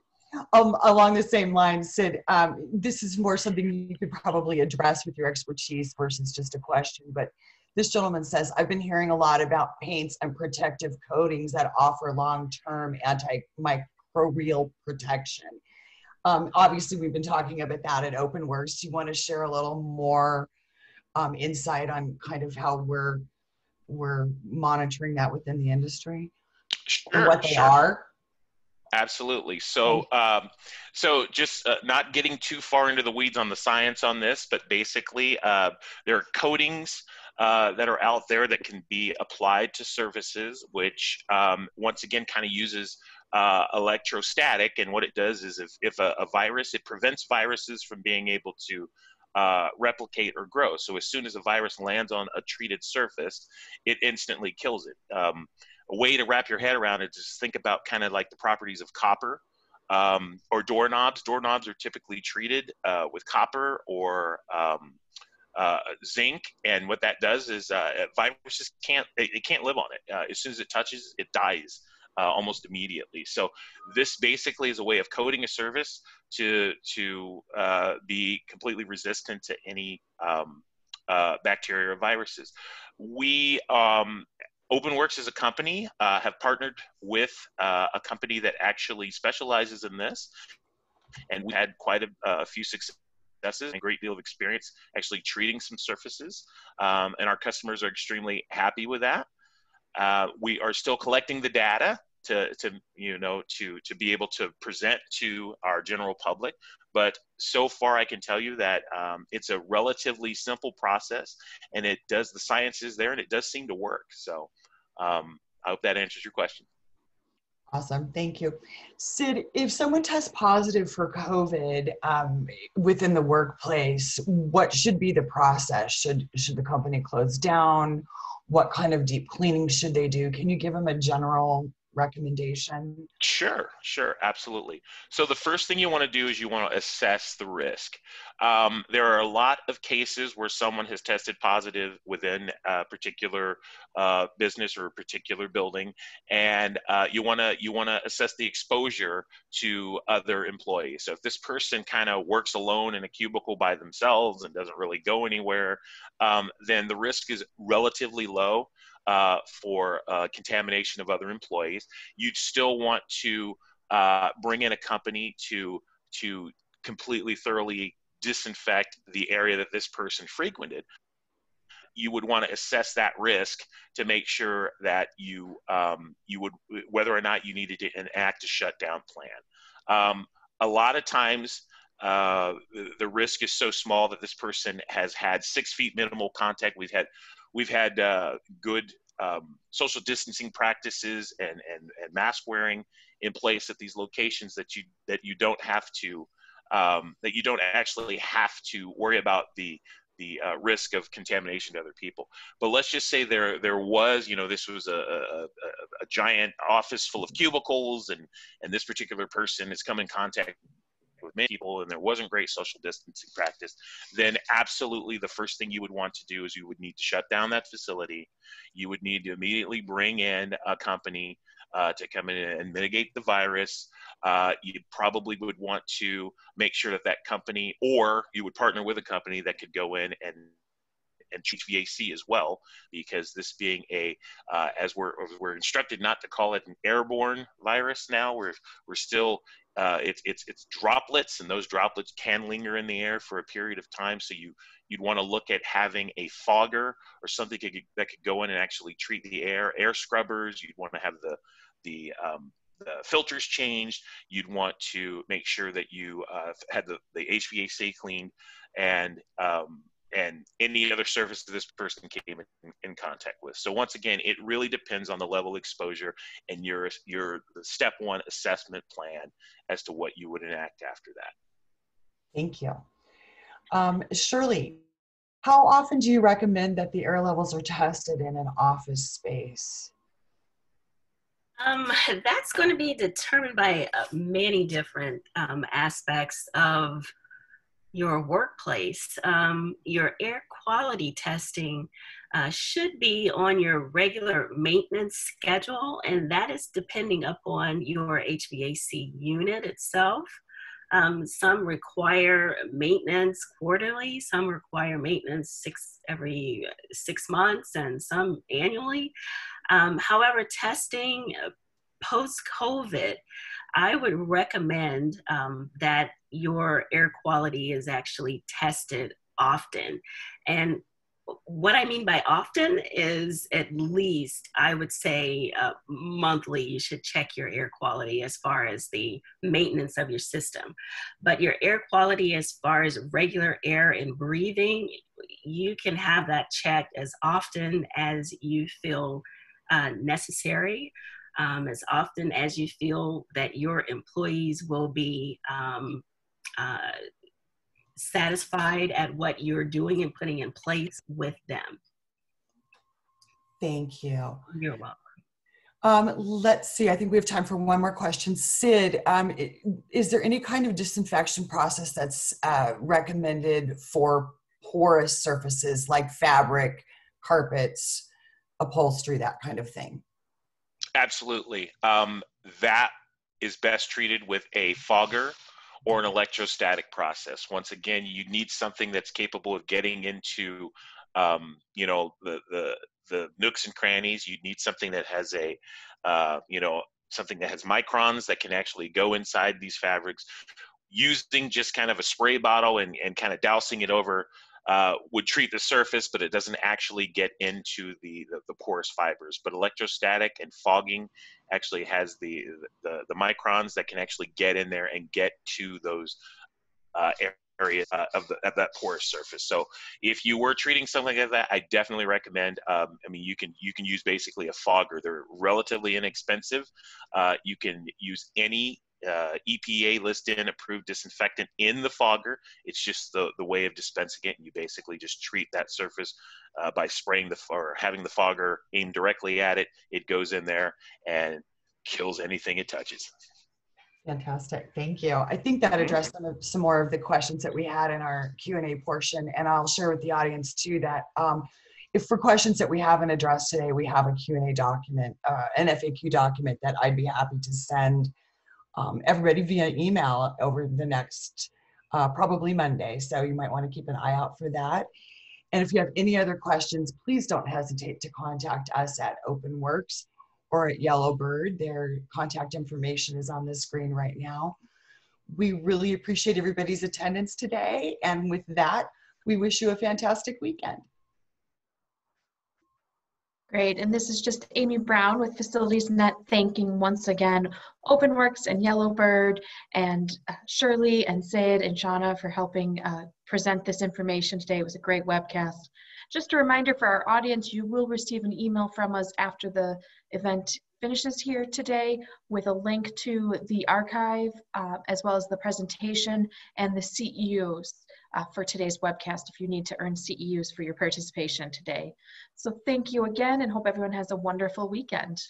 um, along the same lines, Sid, um, this is more something you could probably address with your expertise versus just a question. But this gentleman says, I've been hearing a lot about paints and protective coatings that offer long-term antimicrobial protection. Um, obviously, we've been talking about that at OpenWorks. Do you want to share a little more um, insight on kind of how we're we're monitoring that within the industry sure, and what they sure. are? Absolutely. So, um, so just uh, not getting too far into the weeds on the science on this, but basically, uh, there are coatings uh, that are out there that can be applied to surfaces, which um, once again kind of uses uh, electrostatic. And what it does is, if, if a, a, virus, it prevents viruses from being able to uh, replicate or grow. So as soon as a virus lands on a treated surface, it instantly kills it. Um, a way to wrap your head around it is just think about kind of like the properties of copper. um, or doorknobs. Doorknobs are typically treated uh, with copper or um, uh, zinc, and what that does is uh, viruses can't they, they, can't live on it. Uh, as soon as it touches, it dies uh, almost immediately. So this basically is a way of coding a service to to uh, be completely resistant to any um, uh, bacteria or viruses. We um, OpenWorks as a company uh, have partnered with uh, a company that actually specializes in this, and we had quite a, a few successes and a great deal of experience actually treating some surfaces, um, and our customers are extremely happy with that. Uh, we are still collecting the data to, to you know to to be able to present to our general public but so far i can tell you that um, it's a relatively simple process and it does the science is there and it does seem to work so um, i hope that answers your question Awesome, thank you. Sid, if someone tests positive for COVID um, within the workplace, what should be the process? Should should the company close down? What kind of deep cleaning should they do? Can you give them a general recommendation? Sure, sure, absolutely. So the first thing you want to do is you want to assess the risk. Um, there are a lot of cases where someone has tested positive within a particular uh, business or a particular building, and uh, you want to you want to assess the exposure to other employees. So if this person kind of works alone in a cubicle by themselves and doesn't really go anywhere, um, then the risk is relatively low uh, for uh, contamination of other employees. You'd still want to uh, bring in a company to to completely thoroughly disinfect the area that this person frequented. You would want to assess that risk to make sure that you um, you would whether or not you needed to enact a shutdown plan. Um, a lot of times uh, the risk is so small that this person has had six feet minimal contact. We've had we've had uh, good um, social distancing practices and, and, and mask wearing in place at these locations that you that you don't have to um, that you don't actually have to worry about the the uh, risk of contamination to other people. But let's just say there there was, you know, this was a, a, a, giant office full of cubicles, and and this particular person has come in contact with many people and there wasn't great social distancing practice, then absolutely the first thing you would want to do is you would need to shut down that facility. You would need to immediately bring in a company uh, to come in and mitigate the virus. Uh, you probably would want to make sure that that company, or you would partner with a company that could go in and and HVAC as well, because this being a, uh, as we're, we're instructed not to call it an airborne virus now, we're, we're still uh, it's it's it's droplets, and those droplets can linger in the air for a period of time. So you you'd want to look at having a fogger or something that could, that could go in and actually treat the air. Air scrubbers. You'd want to have the the um, the filters changed. You'd want to make sure that you uh, had the, the HVAC cleaned and um, and any other surface that this person came in, in, contact with. So once again, it really depends on the level of exposure and your your step one assessment plan as to what you would enact after that. Thank you. Um, Shirley, how often do you recommend that the air levels are tested in an office space? Um, that's going to be determined by uh, many different um, aspects of your workplace, um, your air quality testing uh, should be on your regular maintenance schedule, and that is depending upon your HVAC unit itself. Um, some require maintenance quarterly, some require maintenance six every six months, and some annually. Um, however, testing uh, post COVID, I would recommend um, that your air quality is actually tested often. And what I mean by often is at least, I would say, uh, monthly, you should check your air quality as far as the maintenance of your system. But your air quality, as far as regular air and breathing, you can have that checked as often as you feel uh, necessary um, as often as you feel that your employees will be um, uh, satisfied at what you're doing and putting in place with them. Thank you. You're welcome. Um, let's see. I think we have time for one more question. Sid, um, is there any kind of disinfection process that's uh, recommended for porous surfaces like fabric, carpets, upholstery, that kind of thing? Absolutely. Um, that is best treated with a fogger or an electrostatic process. Once again, you need something that's capable of getting into, um, you know, the, the the nooks and crannies. You need something that has a, uh, you know, something that has microns that can actually go inside these fabrics. Using just kind of a spray bottle and, and kind of dousing it over uh, would treat the surface, but it doesn't actually get into the, the, the, porous fibers. But electrostatic and fogging actually has the, the, the microns that can actually get in there and get to those uh, areas uh, of, the, of that porous surface. So if you were treating something like that, I definitely recommend. Um, I mean, you can you can use basically a fogger. They're relatively inexpensive. Uh, you can use any uh, EPA listed approved disinfectant in the fogger. It's just the, the way of dispensing it. And you basically just treat that surface uh, by spraying the or having the fogger aimed directly at it. It goes in there and kills anything it touches. Fantastic, thank you. I think that addressed some, of, some more of the questions that we had in our Q&A portion, and I'll share with the audience too that um, if for questions that we haven't addressed today, we have a Q&A document, uh, an FAQ document that I'd be happy to send um, everybody via email over the next uh, probably Monday. So you might want to keep an eye out for that. And if you have any other questions, please don't hesitate to contact us at OpenWorks or at Yellowbird. Their contact information is on the screen right now. We really appreciate everybody's attendance today. And with that, we wish you a fantastic weekend. Great, and this is just Amy Brown with Facilities Net thanking once again OpenWorks and Yellowbird and uh, Shirley and Sid and Shauna for helping uh, present this information today. It was a great webcast. Just a reminder for our audience, you will receive an email from us after the event finishes here today with a link to the archive uh, as well as the presentation and the CEUs uh, for today's webcast if you need to earn CEUs for your participation today. So thank you again and hope everyone has a wonderful weekend.